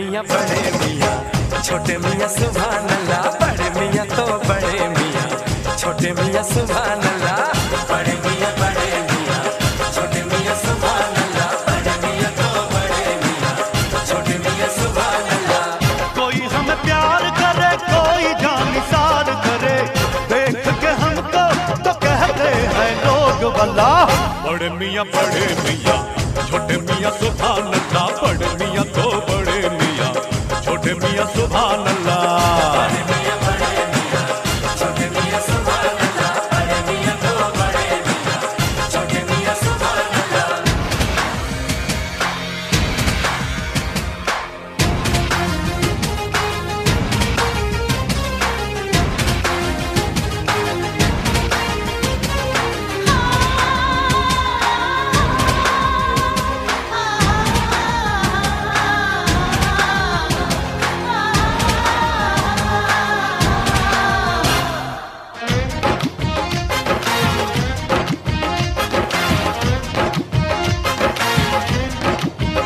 मियाँ बड़े मियाँ। छोटे मियाँ सुबह नल्ला बड़े मियाँ तो बड़े मियाँ। छोटे मियाँ सुबह नल्ला बड़े मियाँ बड़े मियाँ। छोटे मियाँ सुबह नल्ला बड़े मियाँ तो बड़े मियाँ। छोटे मियाँ सुबह नल्ला कोई हम प्यार करे कोई करे। देख के हमको तो कहते हैं लोग बल्ला बड़े मियाँ बड़े मियाँ। छोटे मियाँ सुबह नल्ला बड़े मियाँ तो